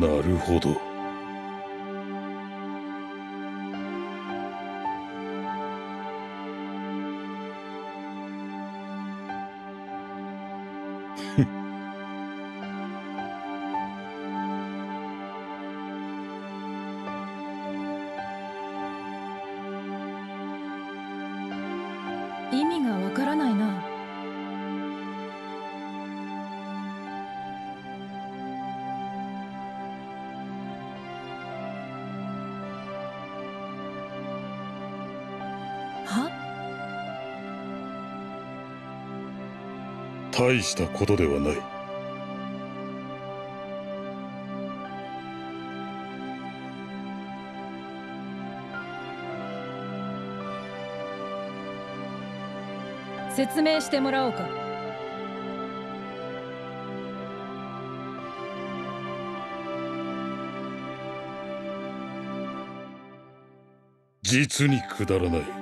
なるほど。大したことではない。説明してもらおうか。実にくだらない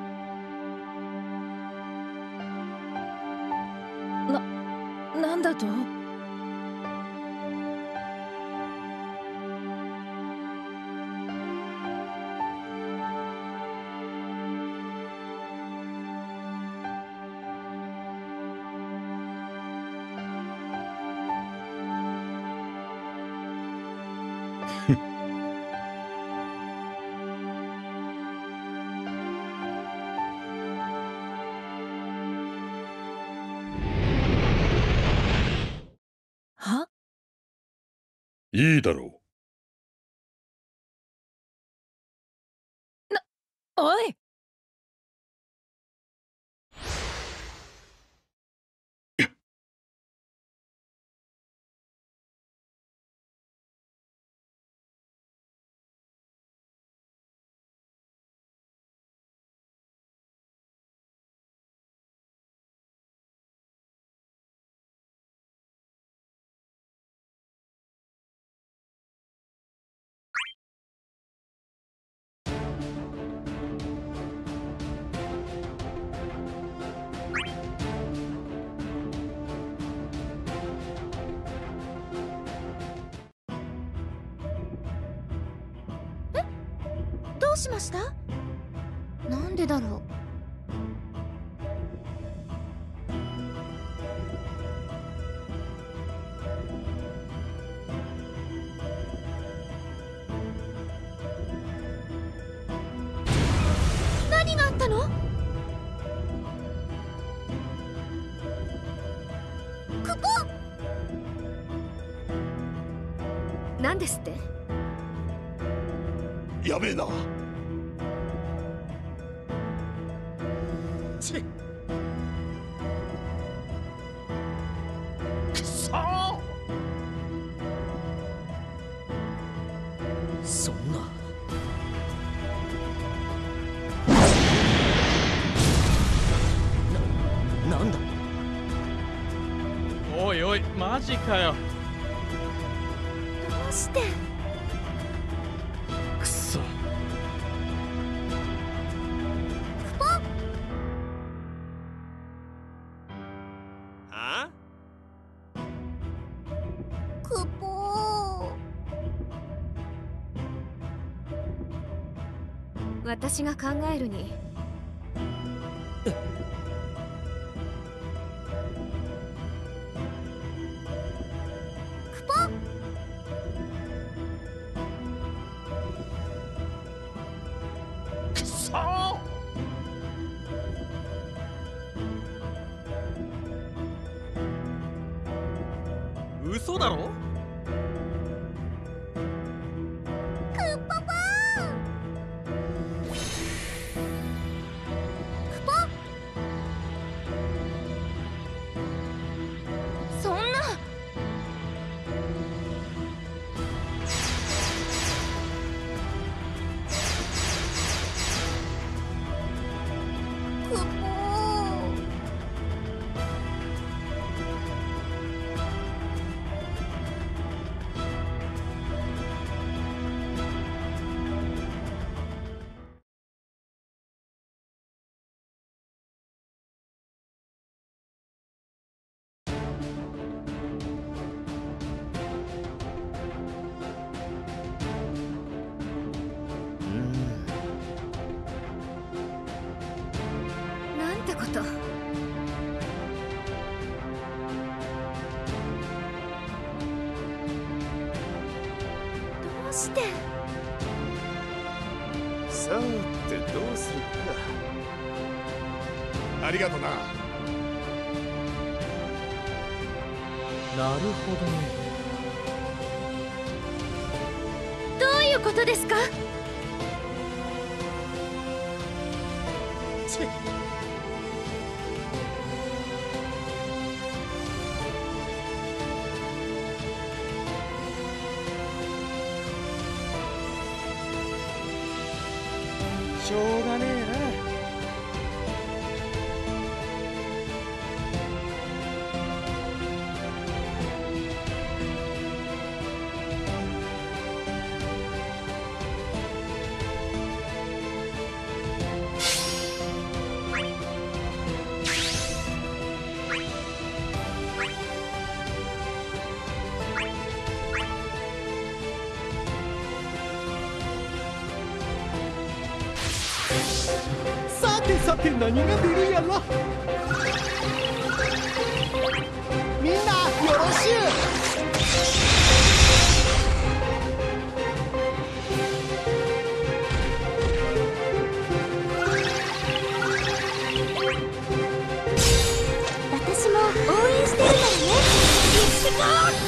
ったの何ですって？やべえな。私が考えるに。ありがとな。なるほどね。どういうことですか？さて何が出るやらみんなよろしゅう。私も応援してるからね。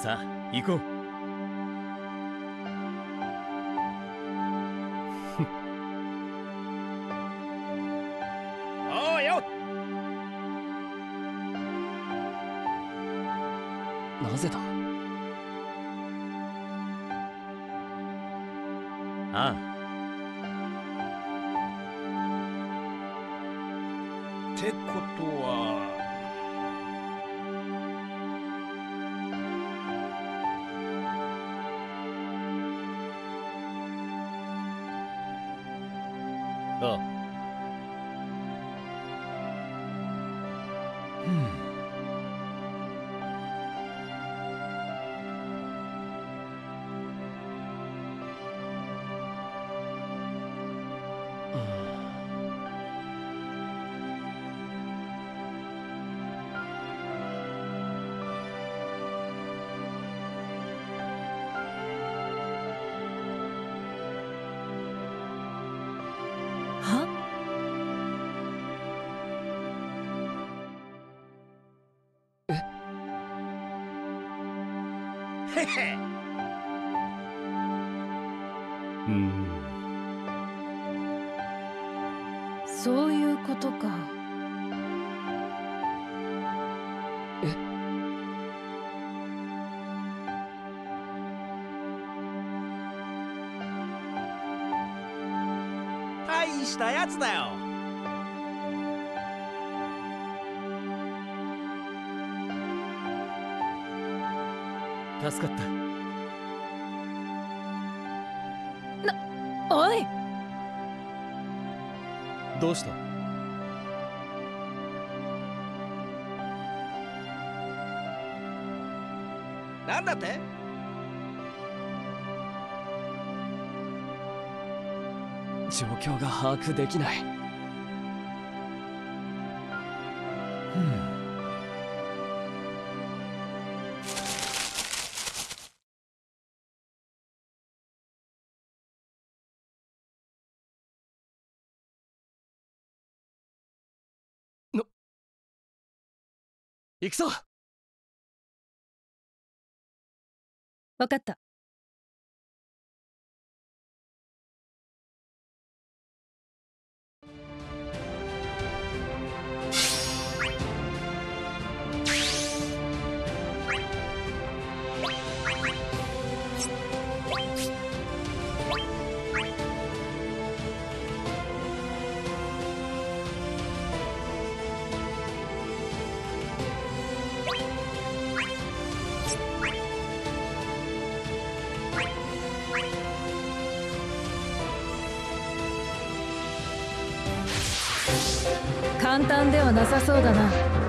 さあ行こう。なぜだ？したやつだよ。助かった。なおい。どうした？なんだって？状況が把握できない、行くぞ。分かった。簡単ではなさそうだな。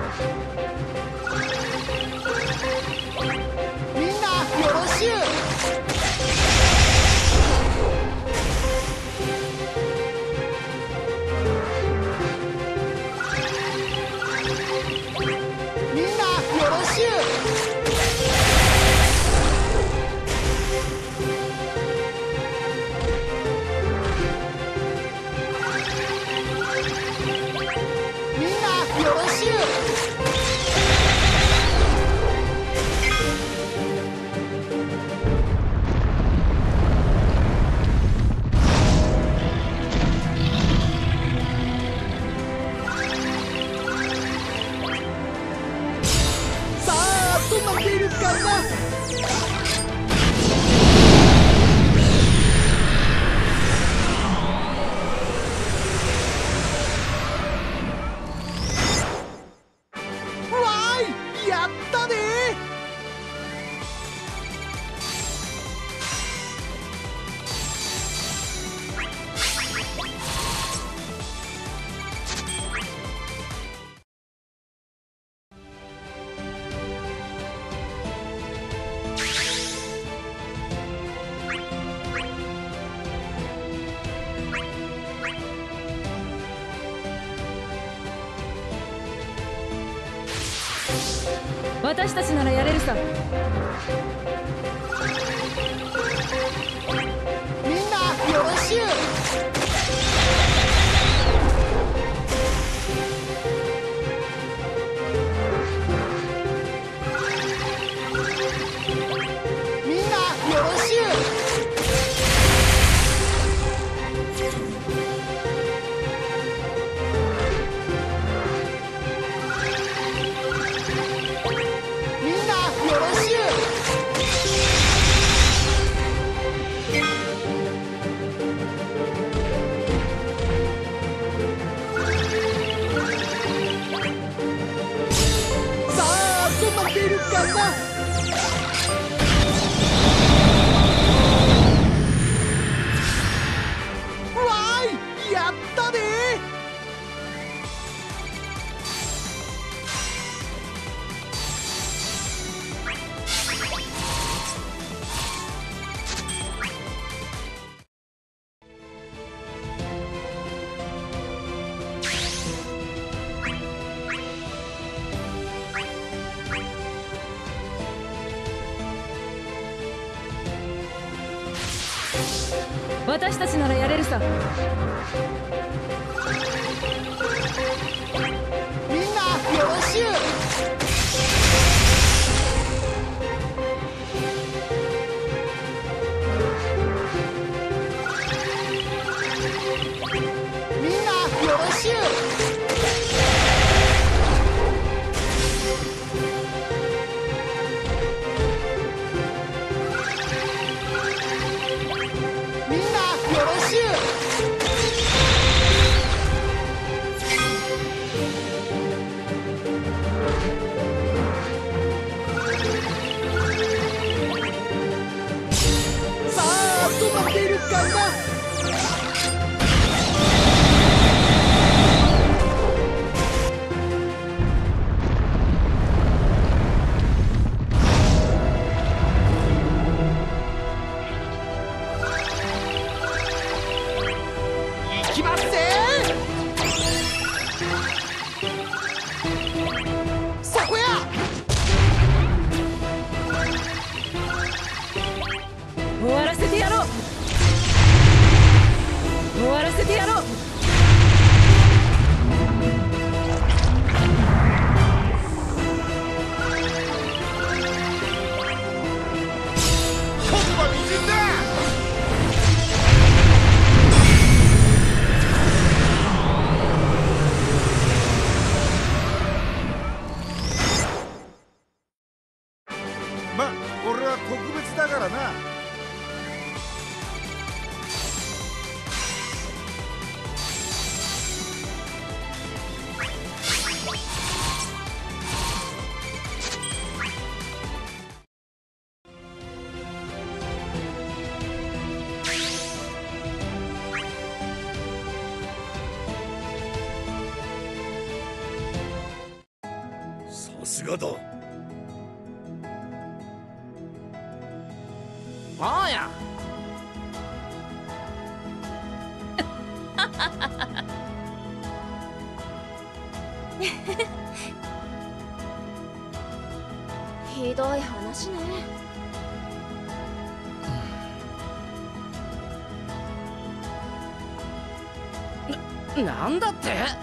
なんだって？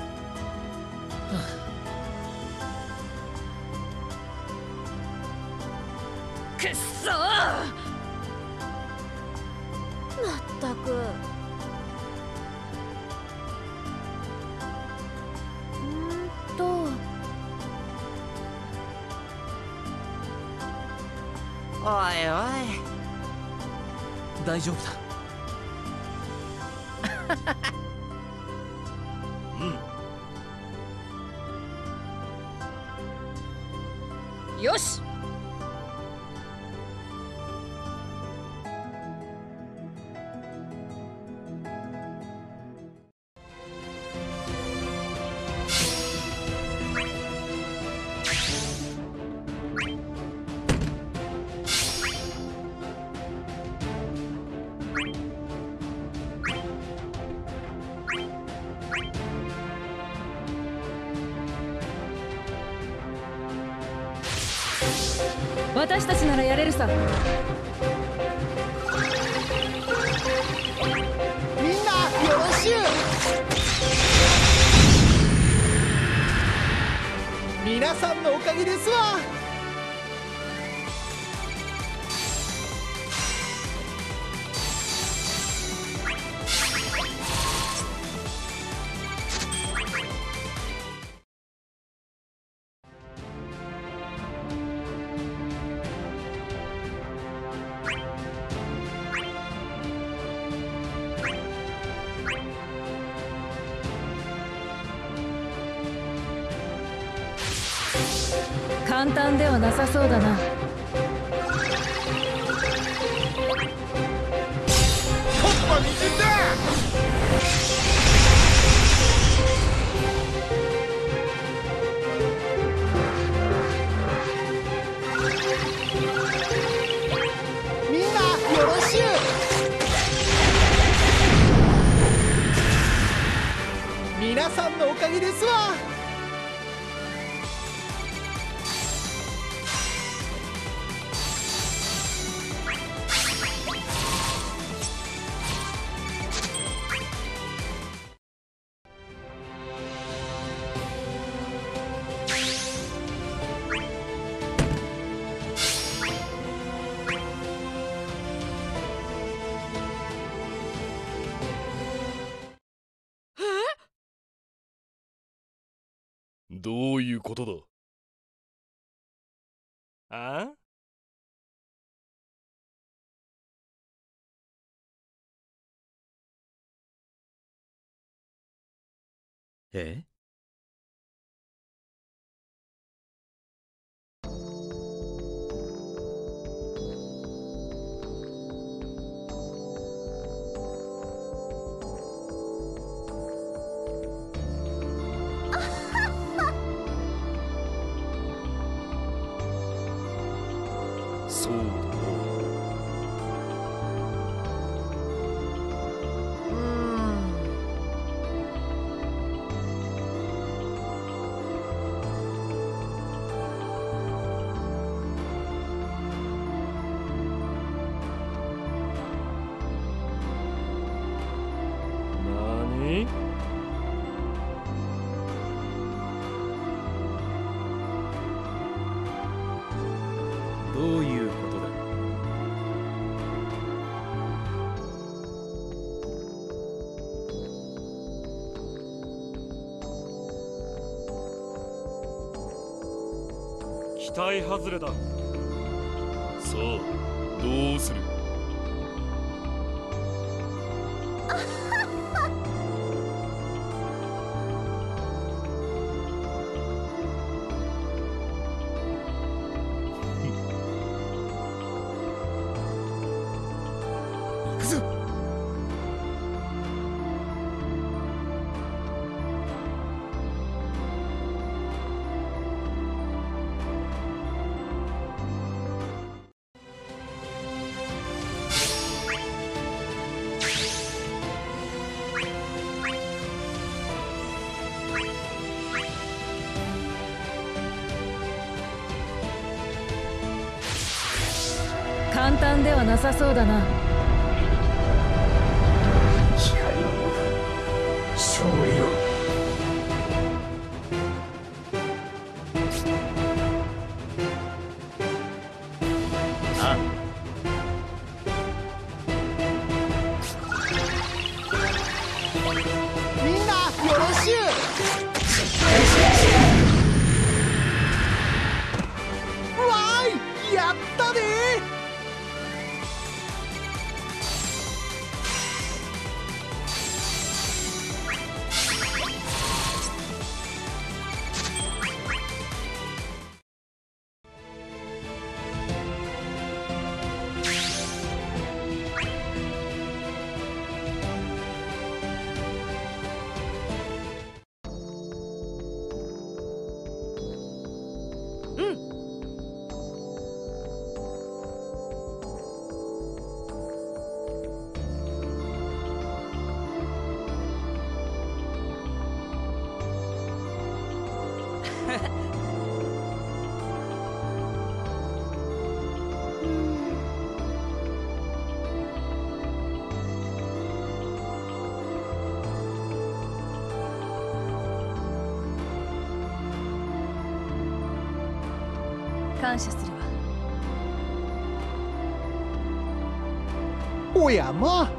私たちならやれるさ。みんなよろしゅう。皆さんのおかげですわ。いうことだ。あ？あえ？期待外れだ。さあどうする？単ではなさそうだな。え？はあ。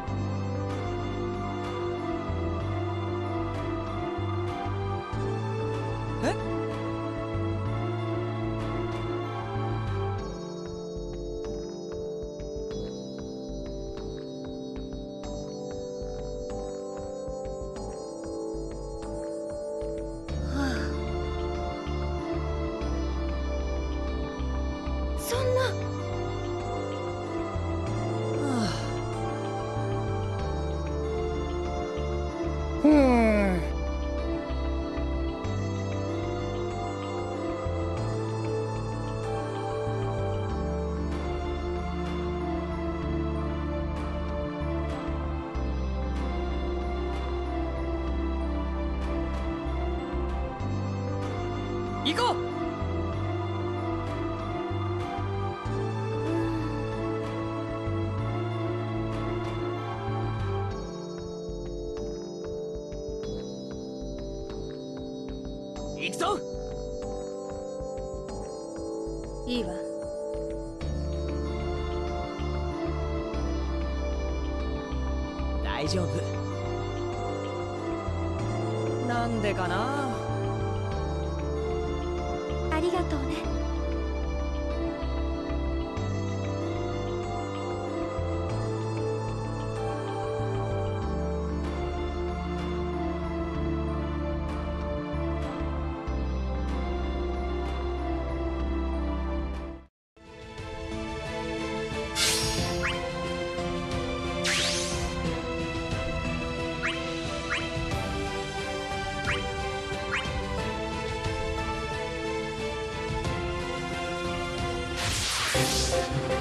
そんな。丈夫。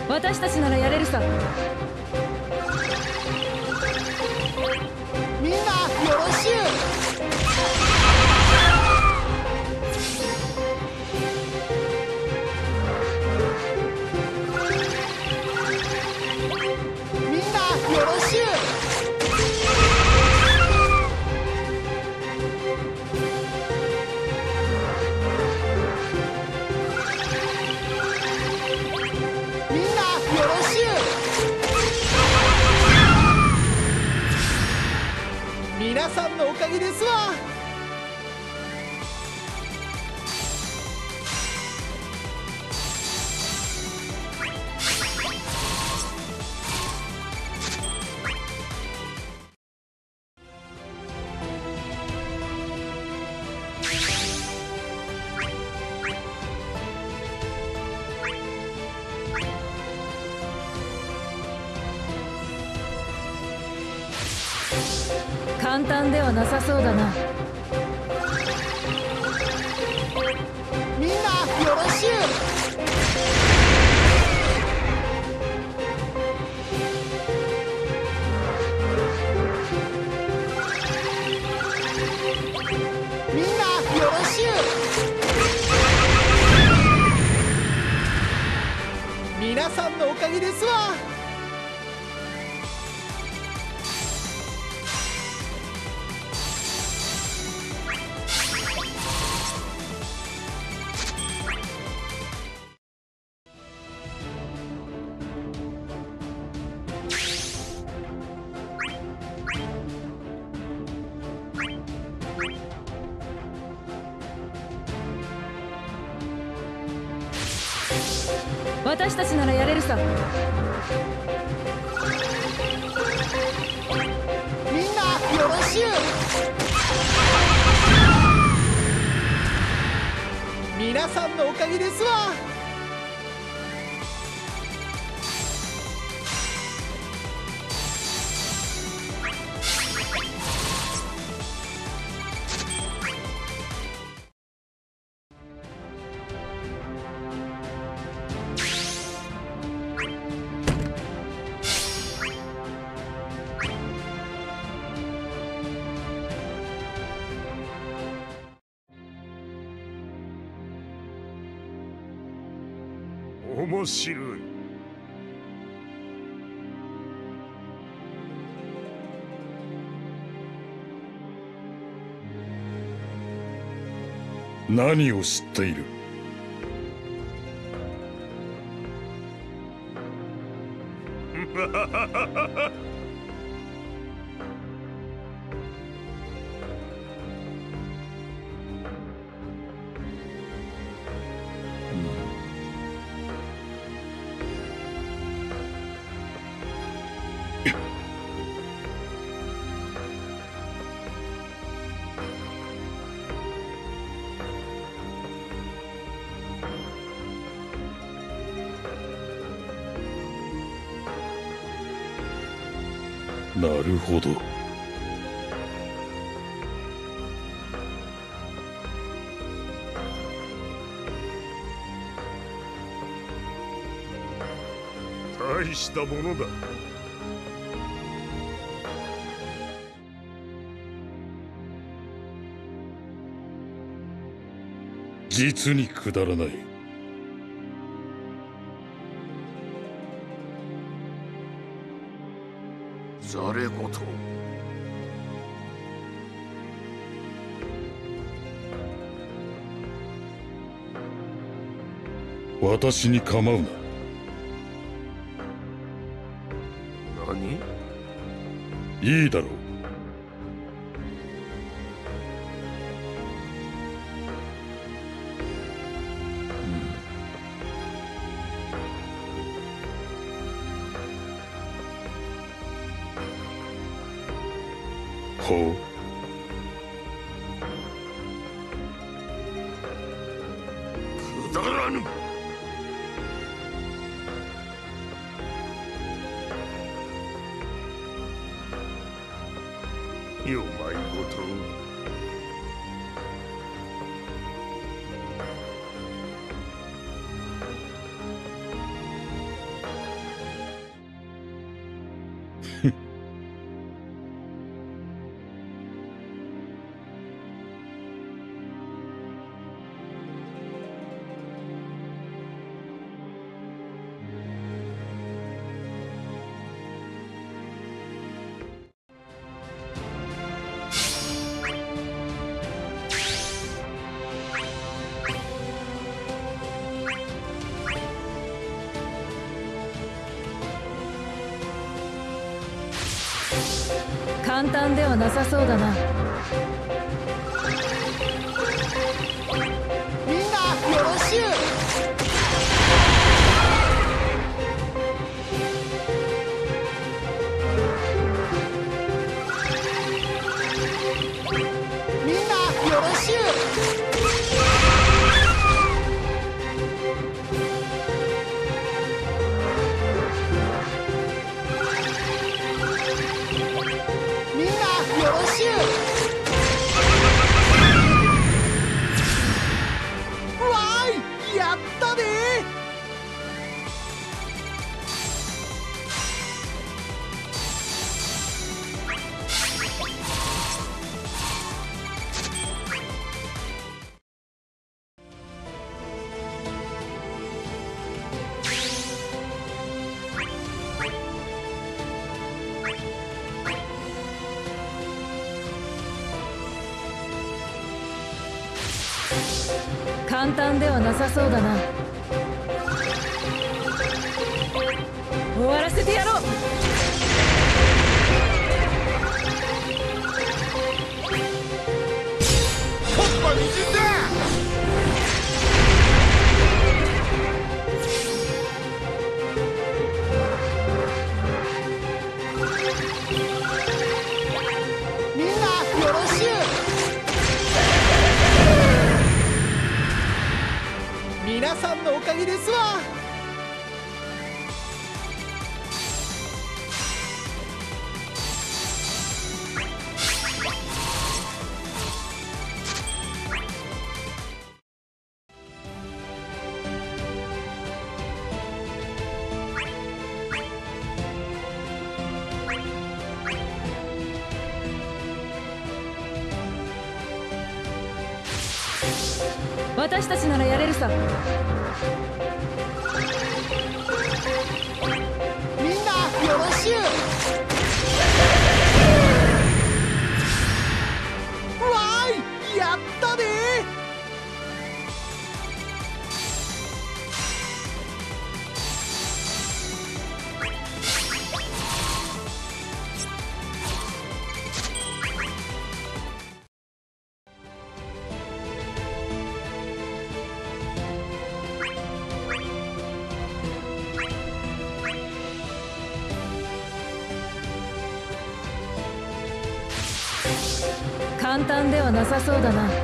私たちならやれるさ。さ。みんなよろしゅう。皆さんのおかげですわ。何を知っている？るほど。大したものだ。実にくだらない。私に構うな。何？いいだろう。ほう。くだらぬよ簡単ではなさそうだな。そうだな。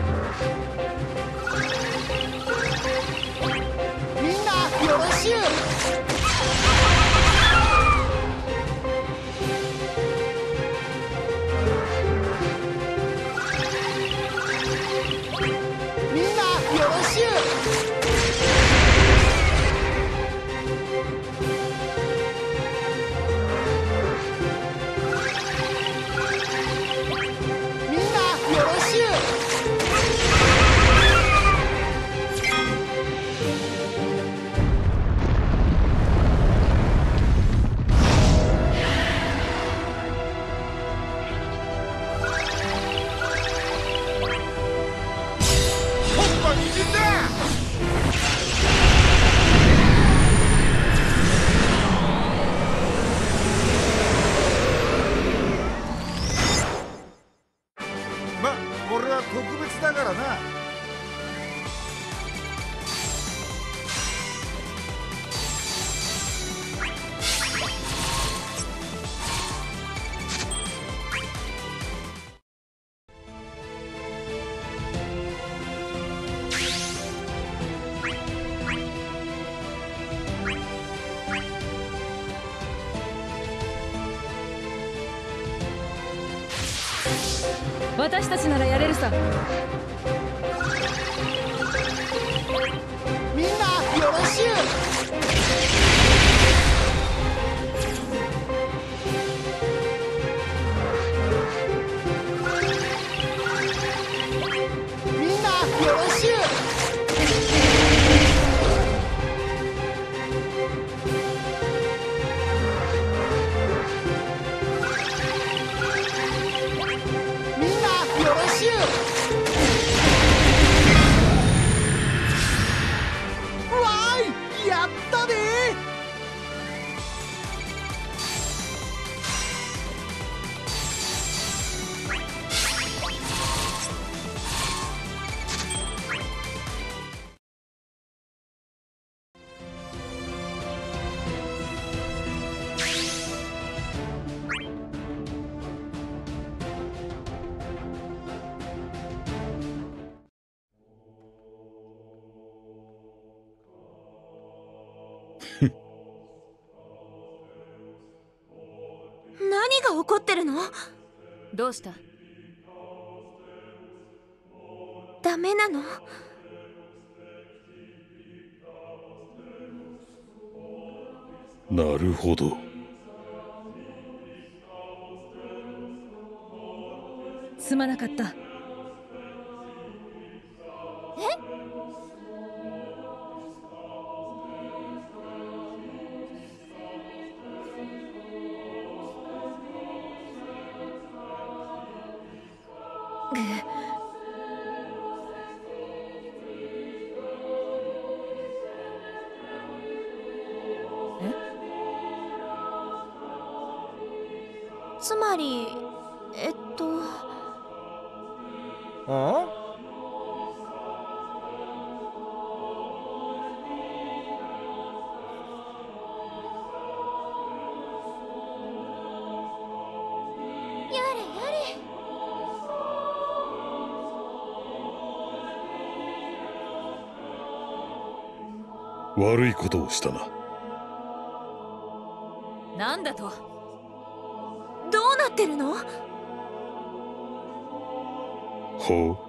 怒ってるの？どうした？ダメなの？なるほど。すまなかった。悪いことをしたな。なんだと？どうなってるの？ほな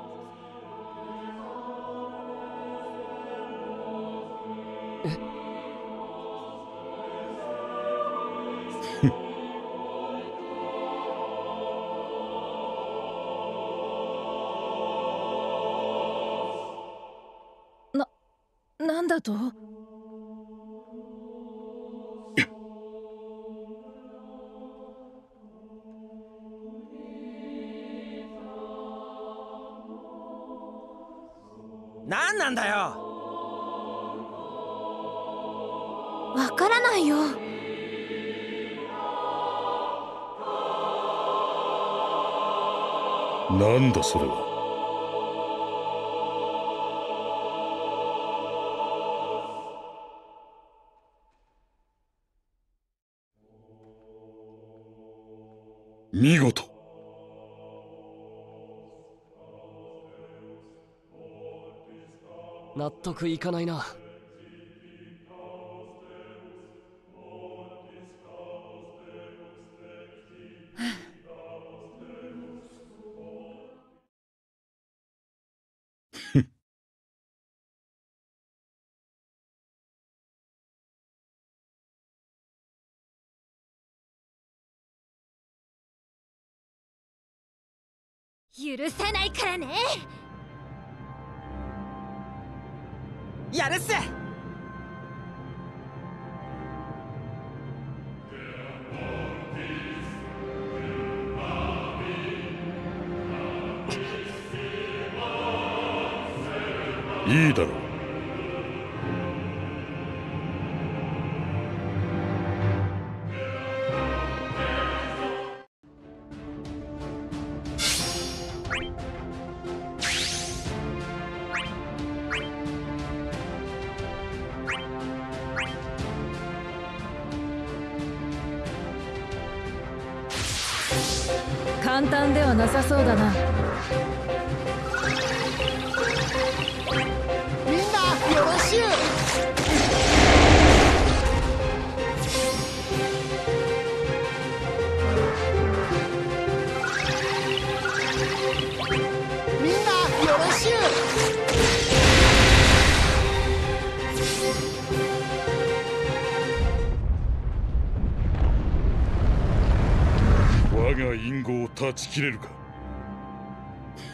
得いかないな。許せないからね。いいだろう。断ち切れるか？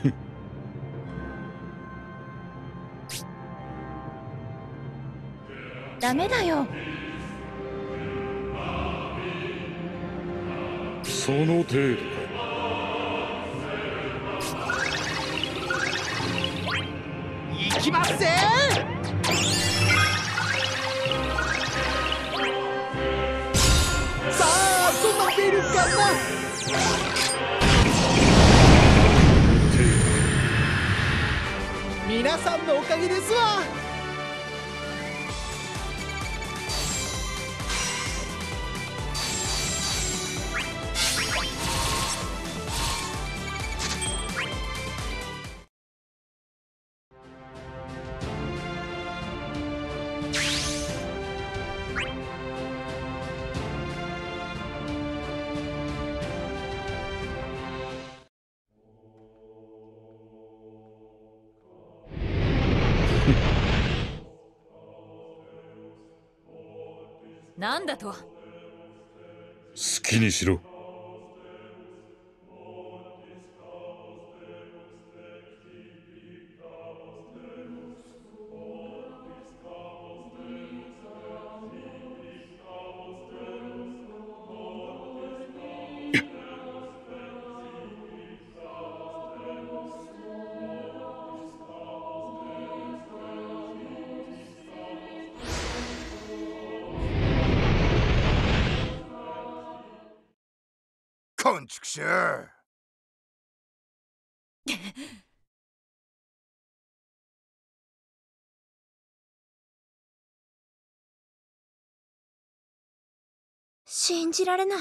ダメだよ。その程度だと好きにしろ。Sure. 信じられない。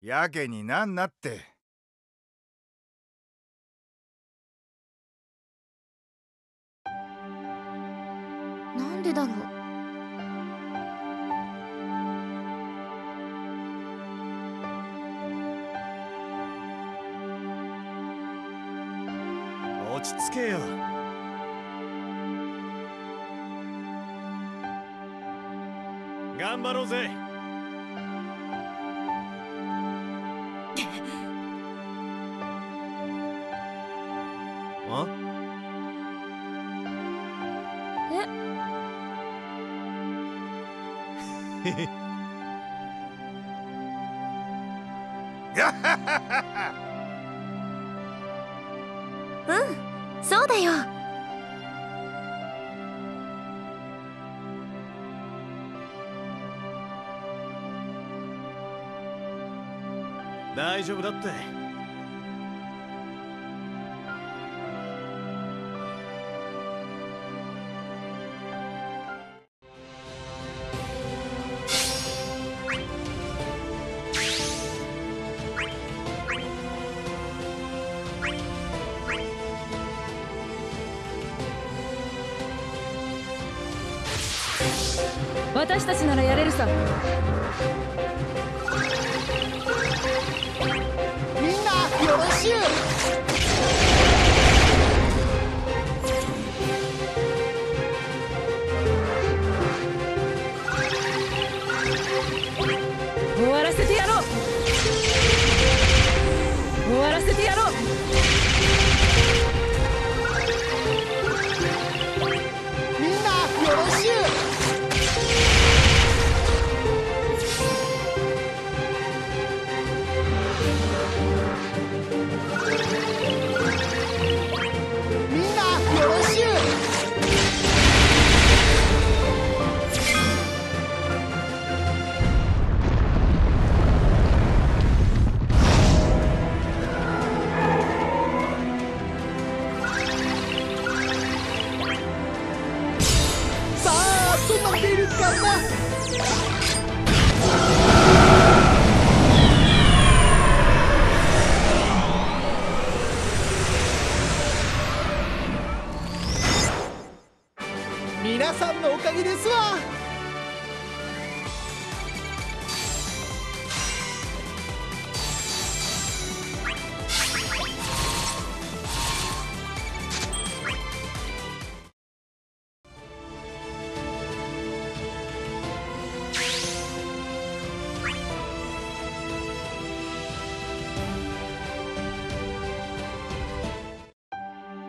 やけになんなって。だろう落ち着けよ。頑張ろうぜ。丈夫だって。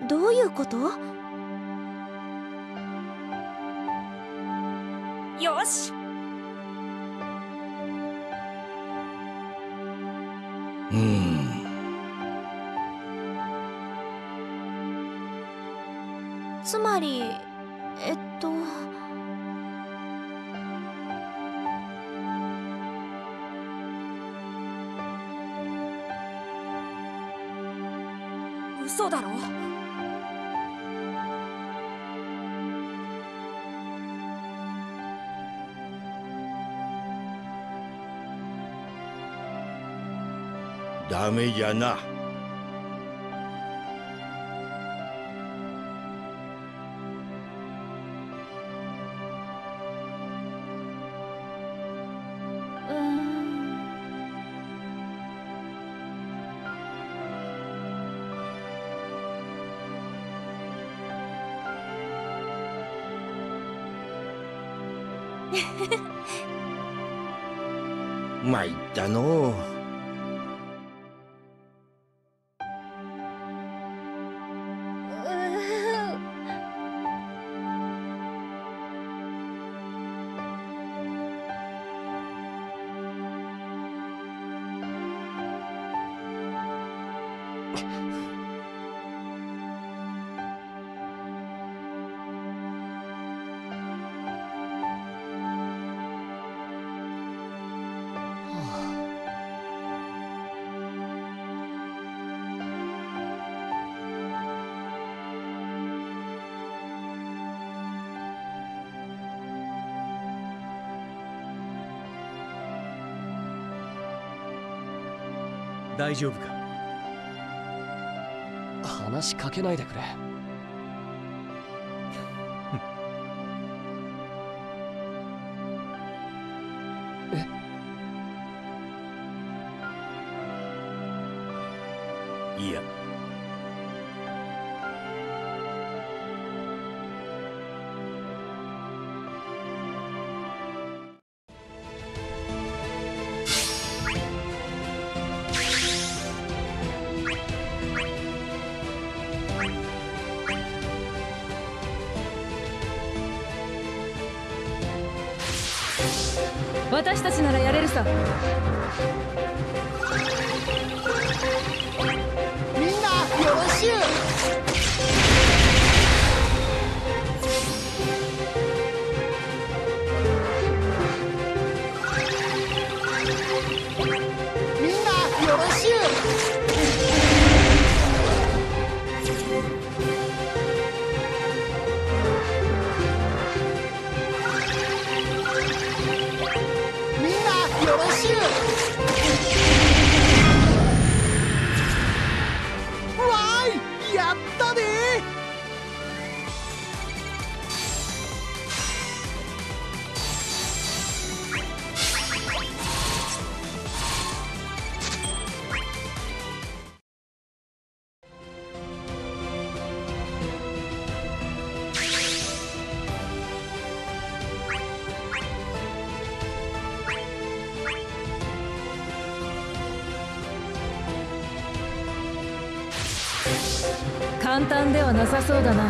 どういうこと？よし。还没演呢大丈夫か？話しかけないでくれ。ではなさそうだな。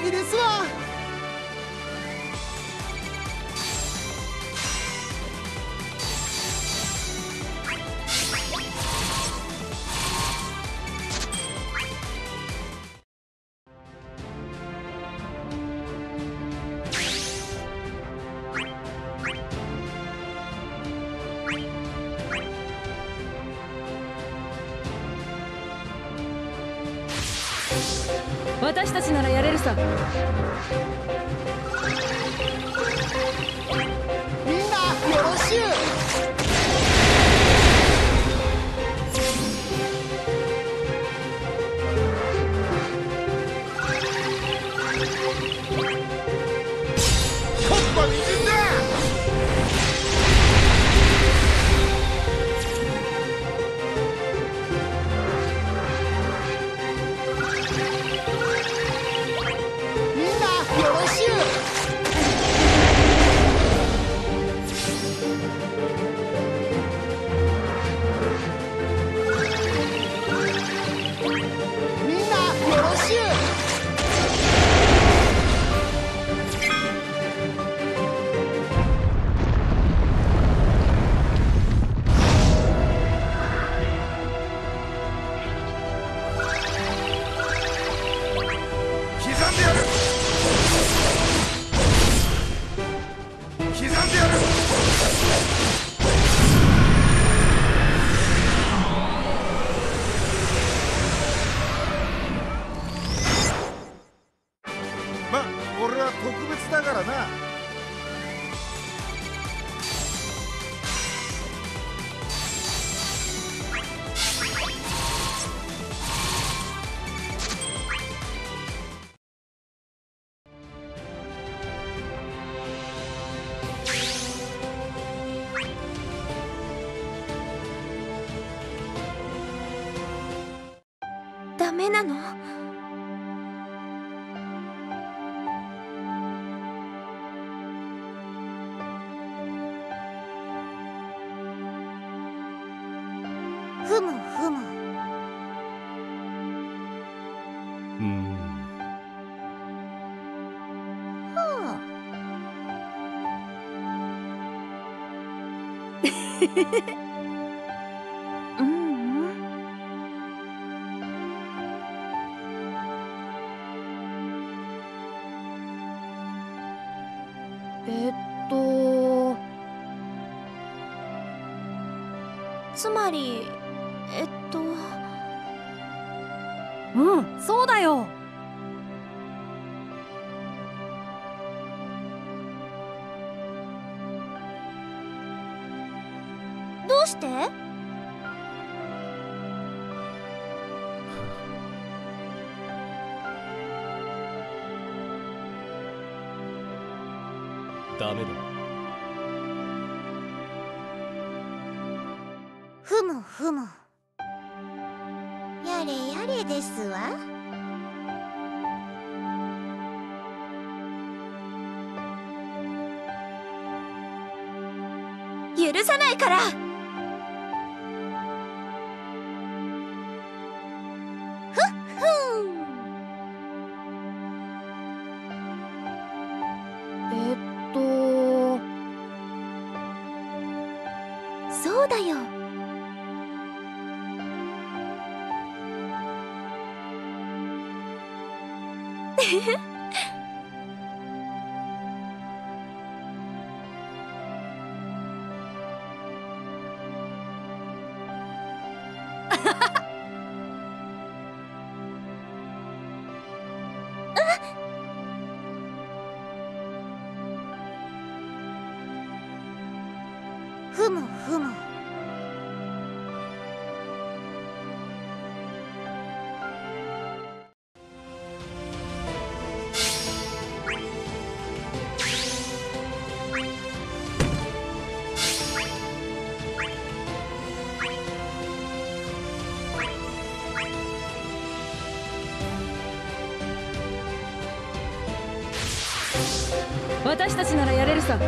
限ですわ。えっとつまりえっとうん。そうだよ。て。ダメだ。ふむふむやれやれですわ。許さないから。私たちならやれるさ。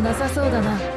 なさそうだな。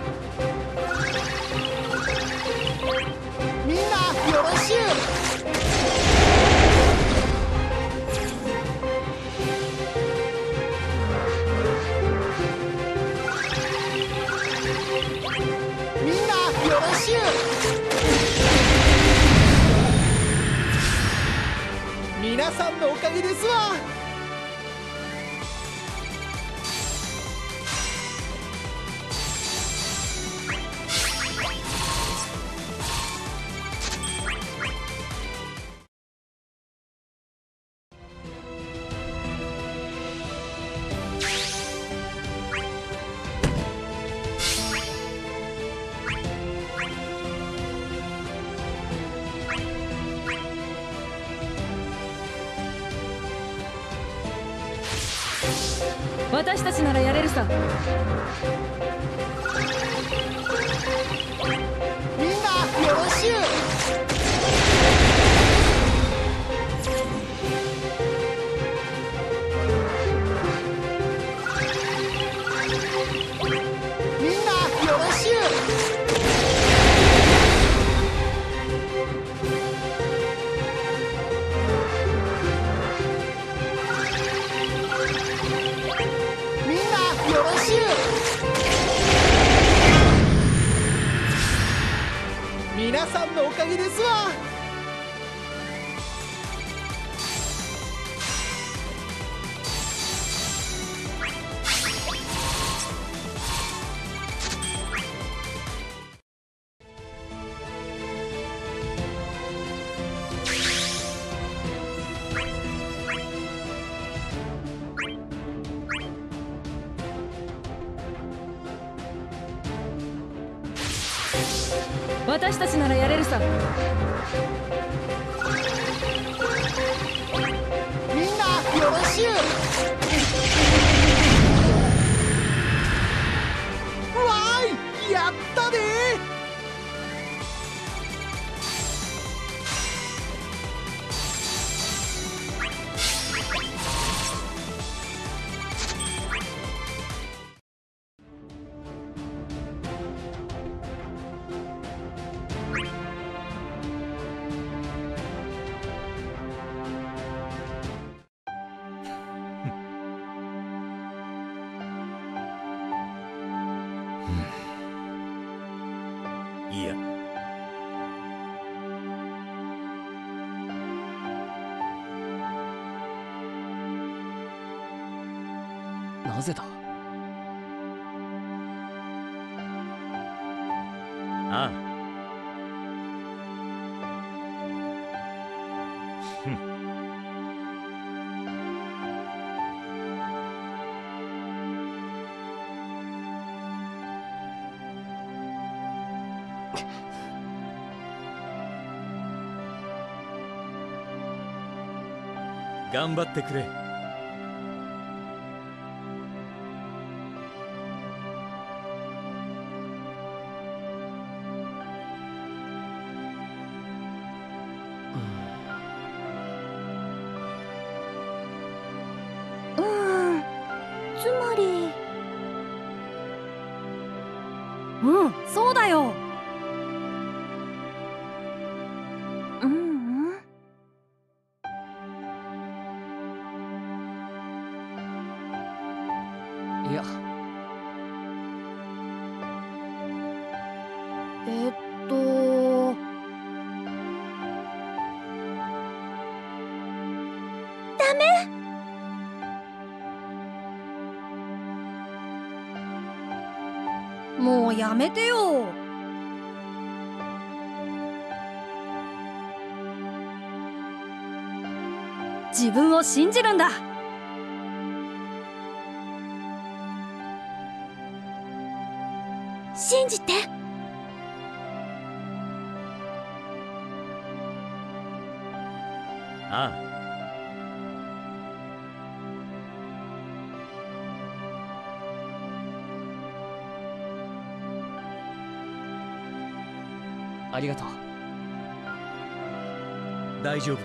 ぜだ。ああ。頑張ってくれ。やめてよ。自分を信じるんだ。りがとう。大丈夫か？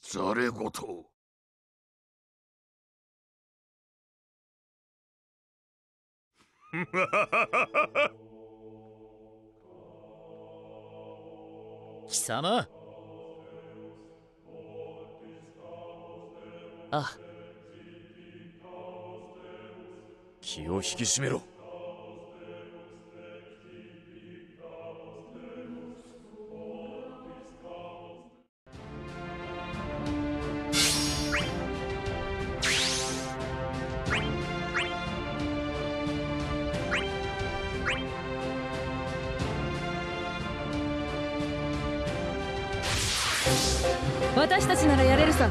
ざれ言。貴様き締めろ。私たちならやれるさ。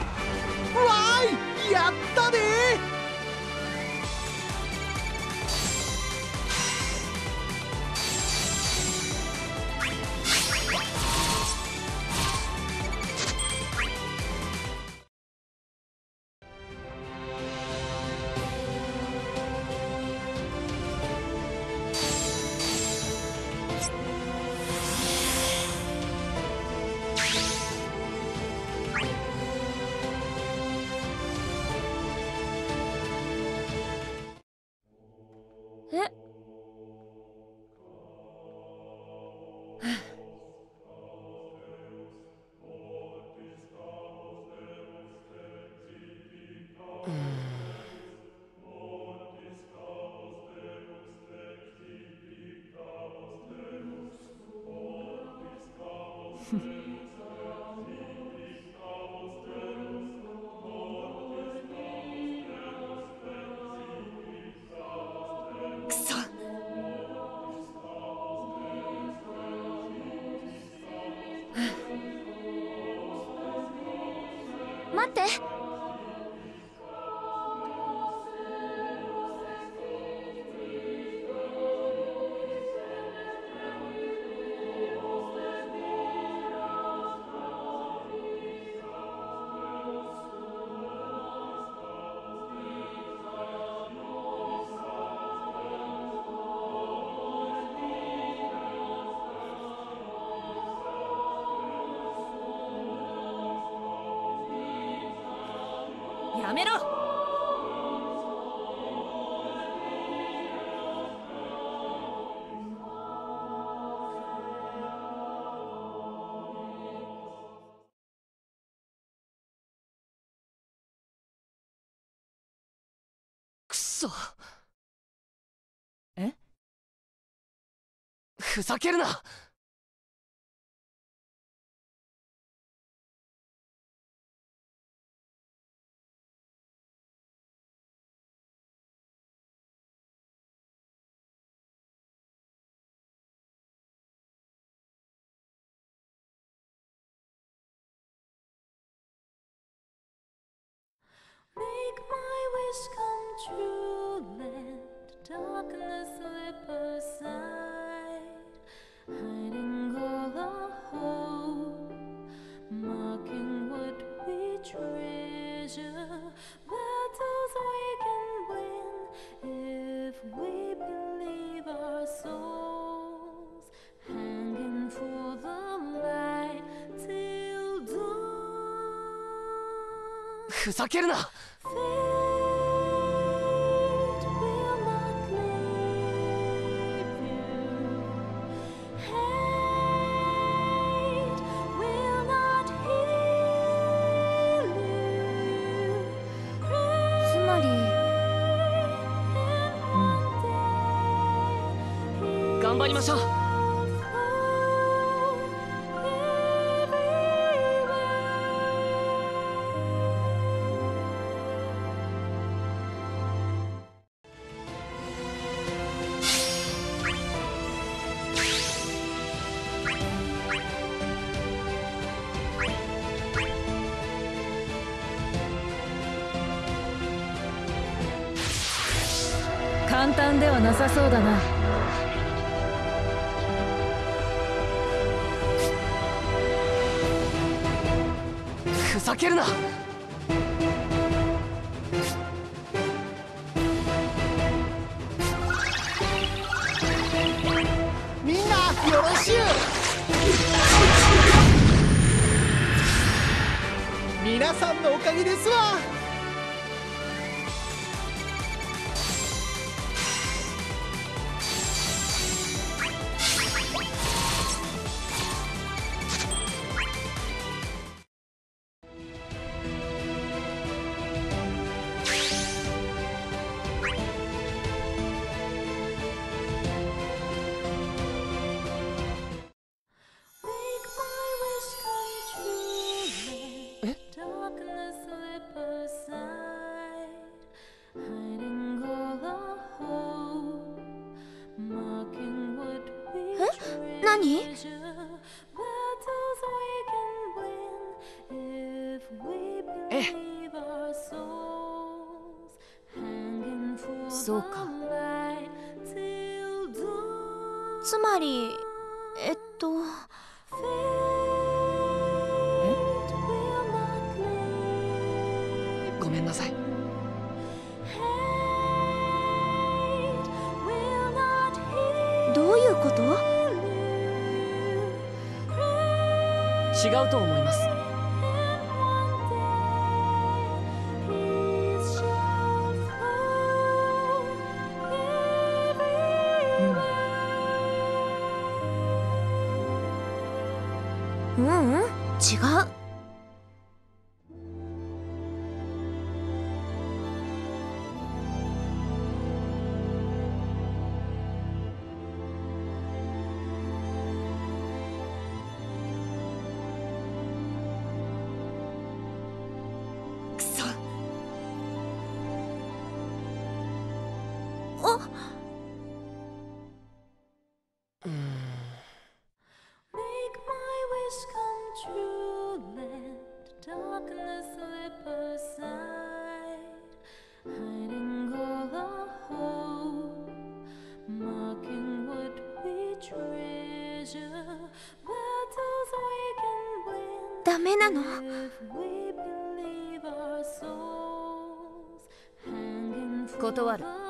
え？ふざけるな。true land, darkness slip aside, hiding all our hope, mocking what we treasure, battles we can win if we believe our souls, hanging for the light till dawn. ふざけるな!つまりえっとごめんなさい。どういうこと？違うと思います。断る。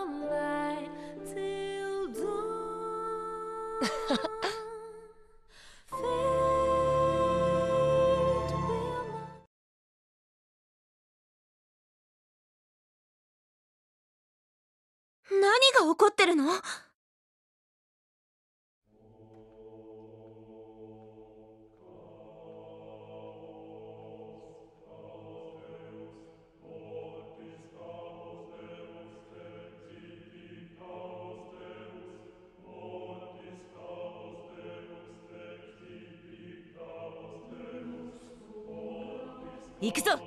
行くぞ。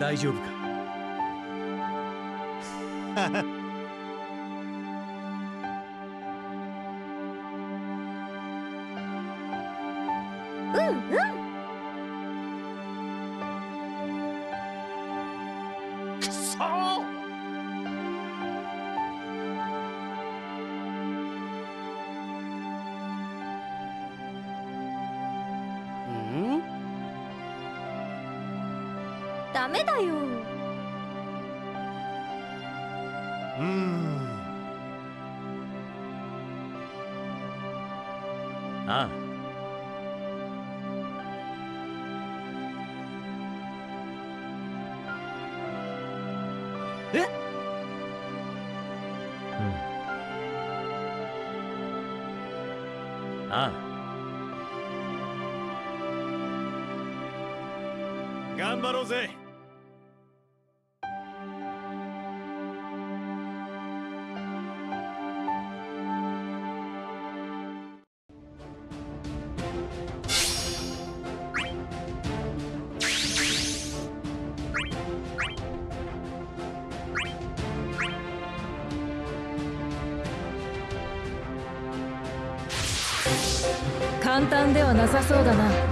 大丈夫か？だよ。ではなさそうだな。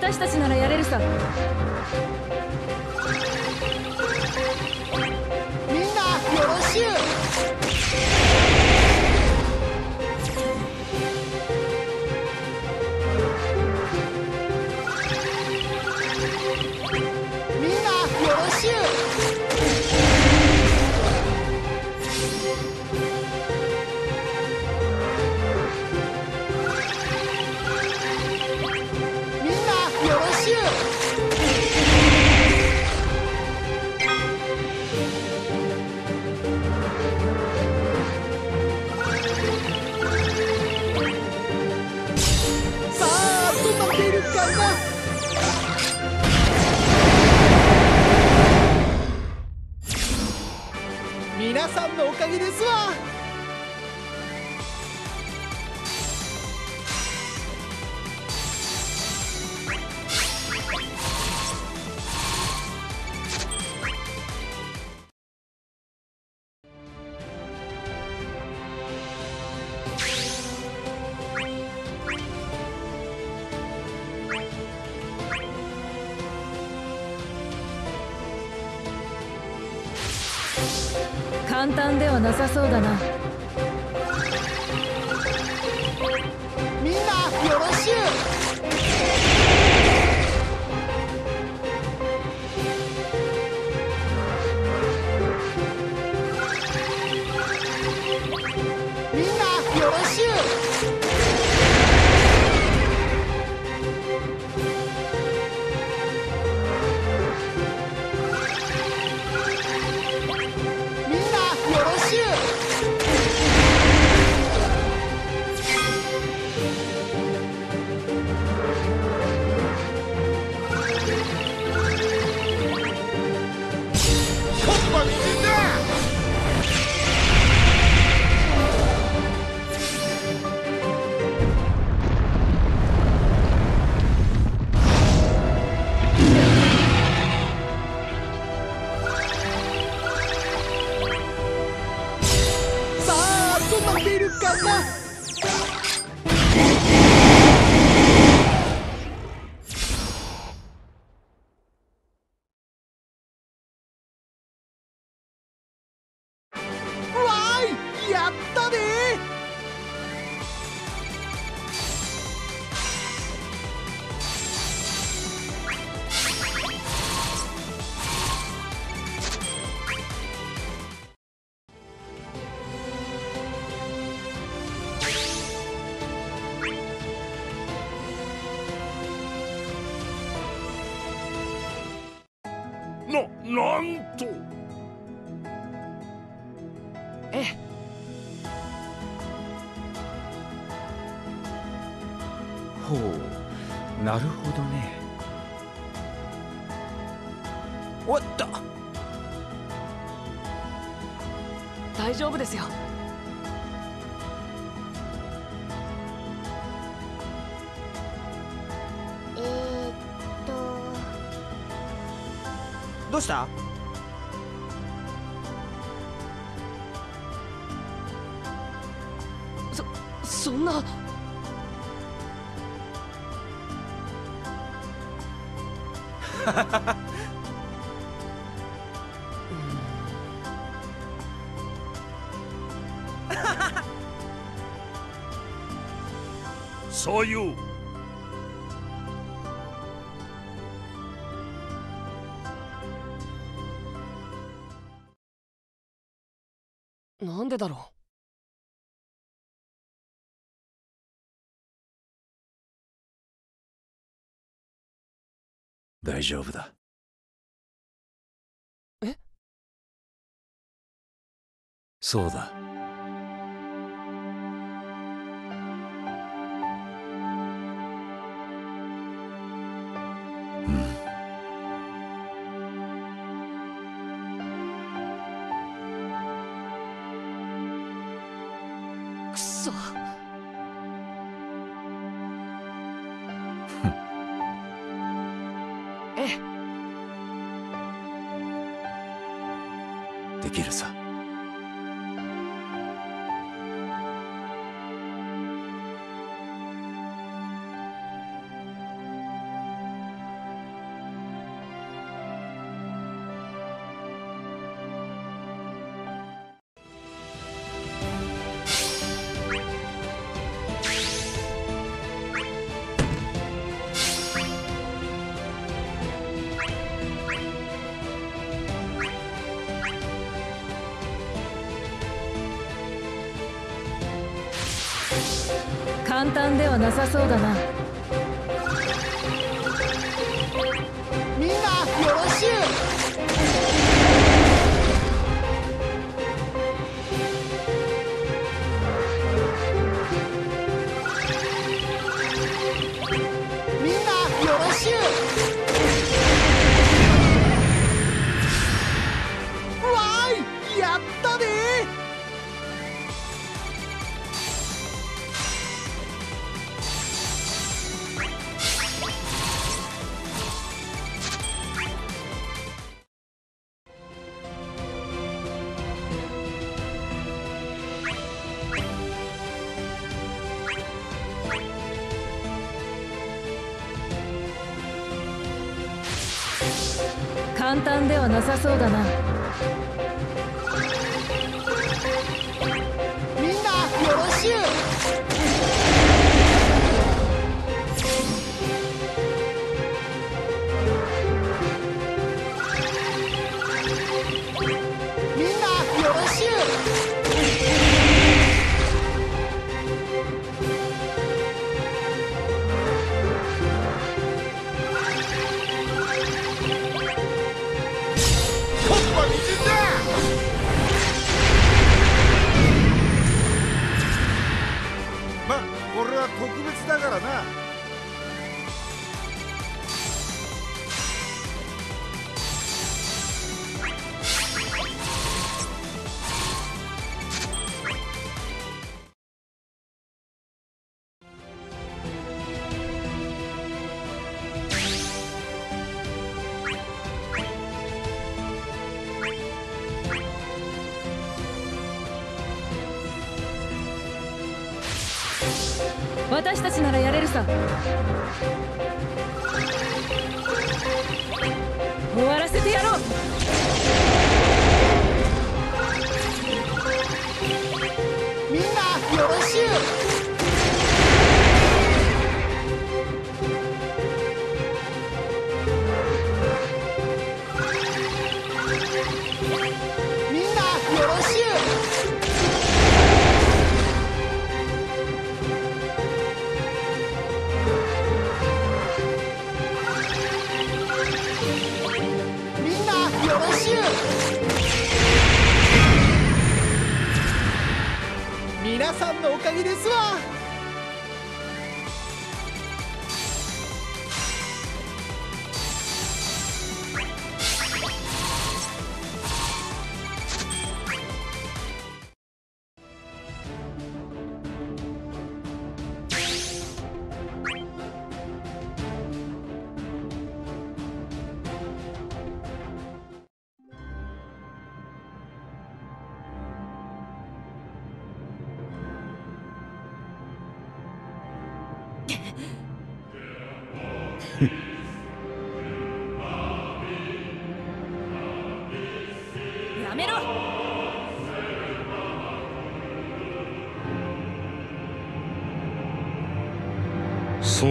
私たちならやれるさ。おかげですわ。ななんと。ええ。ほうなるほどね。おっと大丈夫ですよどうした？そんな。さ 大丈夫だ。え？そうだなさそうだな。単ではなさそうだな。だからな。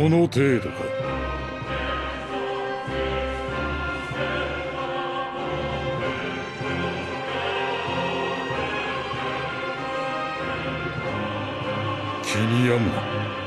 の程度か。気に病むな。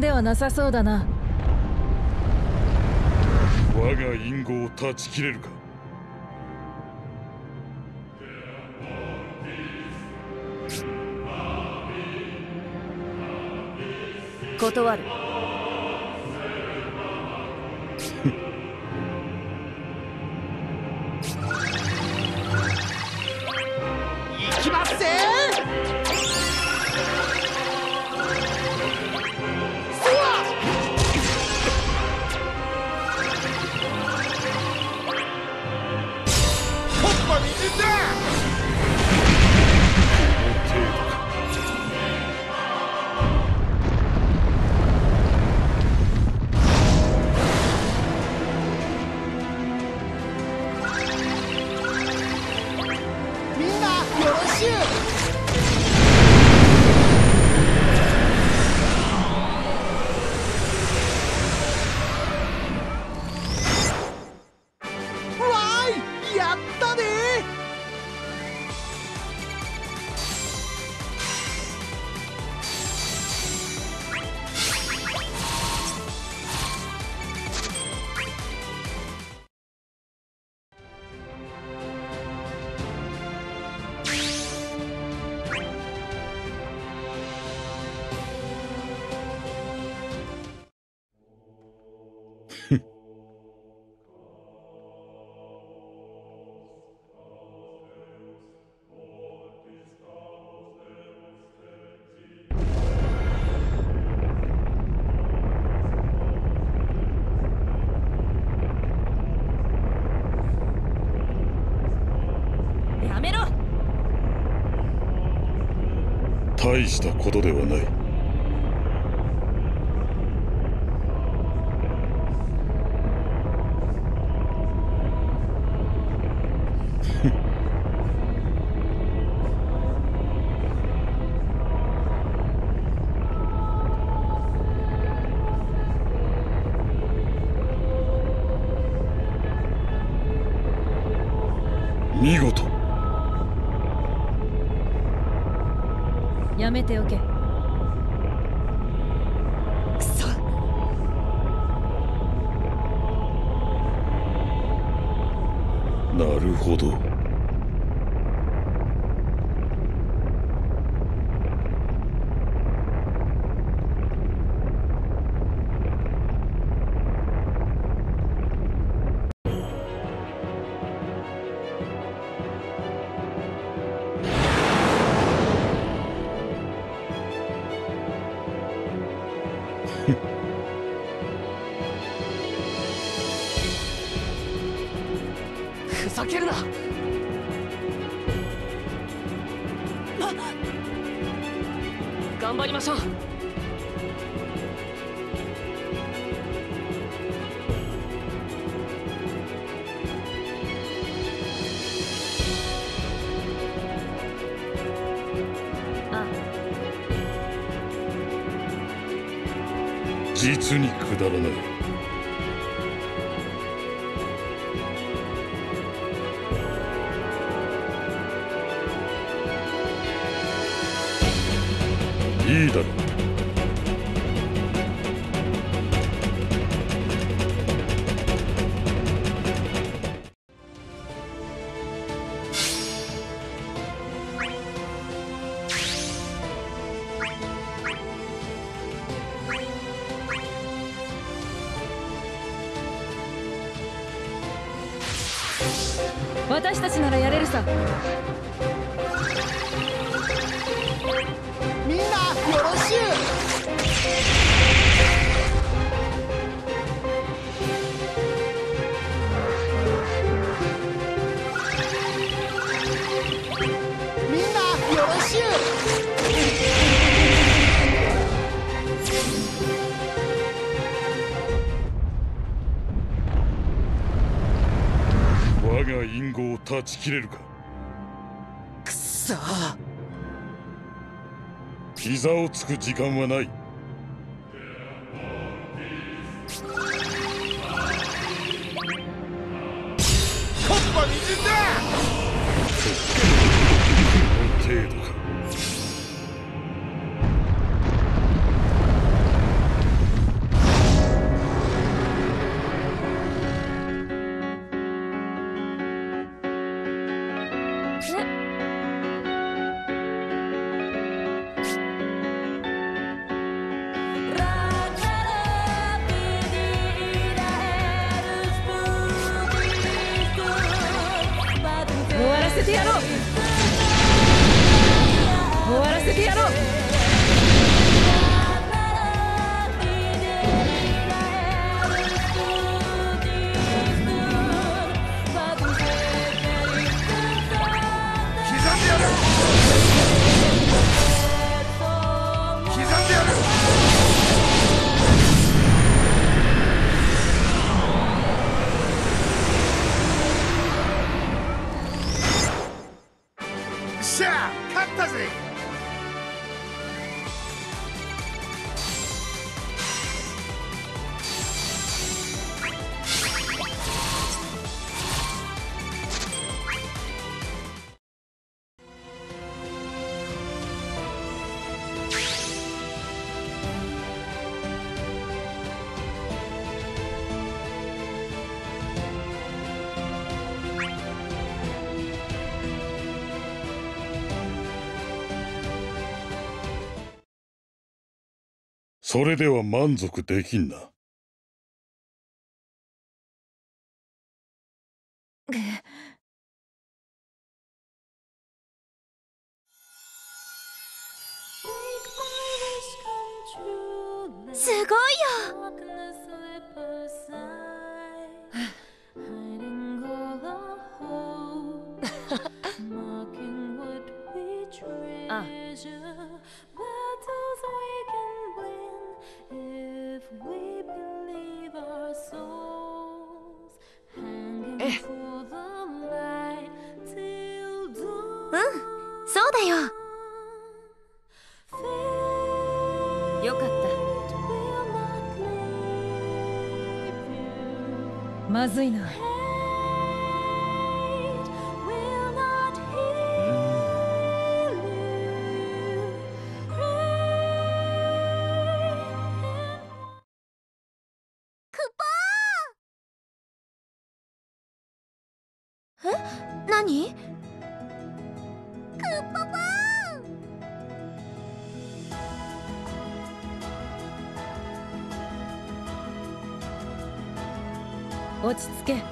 ではなさそうだな。我が隠語を断ち切れるか？断る。大したことではない。ておけ私たちならやれるさ。みんなよろしゅう。我が隠語を断ち切れるかくっそ膝をつく時間はないそれでは満足できんな。えうんそうだよ。よかった。まずいな。落ち着け。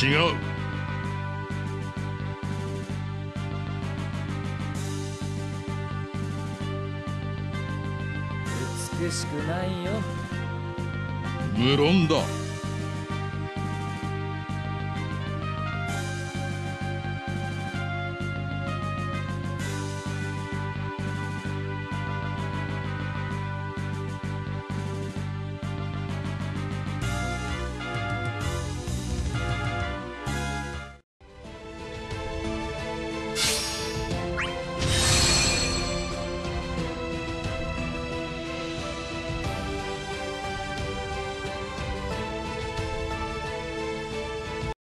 違う。